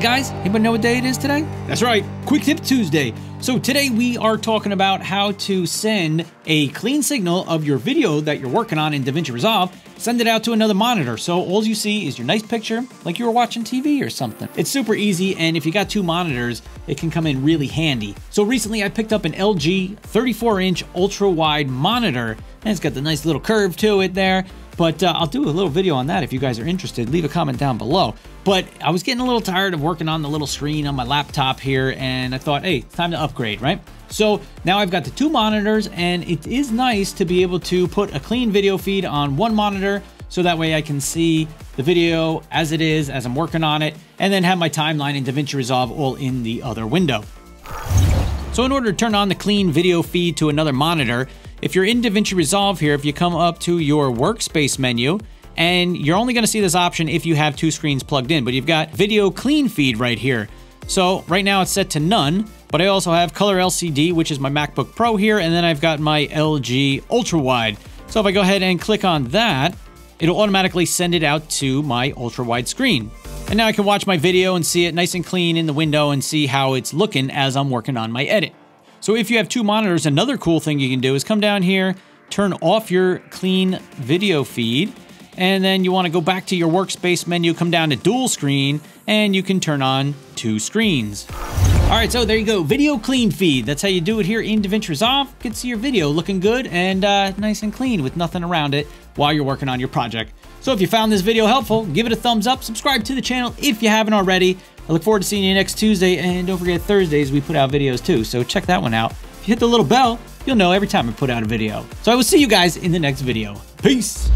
happening, guys? Anybody know what day it is today? That's right, Quick Tip Tuesday. So today we are talking about how to send a clean signal of your video that you're working on in DaVinci Resolve, send it out to another monitor. So all you see is your nice picture, like you were watching TV or something. It's super easy, and if you got two monitors, it can come in really handy. So recently I picked up an LG 34-inch ultra-wide monitor, and it's got the nice little curve to it there. But uh, I'll do a little video on that if you guys are interested. Leave a comment down below. But I was getting a little tired of working on the little screen on my laptop here, and I thought, hey, it's time to upgrade, right? So now I've got the two monitors, and it is nice to be able to put a clean video feed on one monitor so that way I can see the video as it is as I'm working on it, and then have my timeline in DaVinci Resolve all in the other window. So in order to turn on the clean video feed to another monitor, if you're in DaVinci Resolve here, if you come up to your workspace menu, and you're only gonna see this option if you have two screens plugged in, but you've got video clean feed right here. So right now it's set to none, but I also have color LCD, which is my MacBook Pro here, and then I've got my LG Ultra Wide. So if I go ahead and click on that, it'll automatically send it out to my ultra wide screen. And now I can watch my video and see it nice and clean in the window and see how it's looking as I'm working on my edit. So if you have two monitors, another cool thing you can do is come down here, turn off your clean video feed, and then you want to go back to your workspace menu, come down to dual screen, and you can turn on two screens. All right, so there you go, video clean feed. That's how you do it here in DaVinci Resolve. Get to see your video looking good and uh, nice and clean with nothing around it while you're working on your project. So if you found this video helpful, give it a thumbs up, subscribe to the channel if you haven't already. I look forward to seeing you next Tuesday, and don't forget Thursdays we put out videos too, so check that one out. If you hit the little bell, you'll know every time I put out a video. So I will see you guys in the next video. Peace!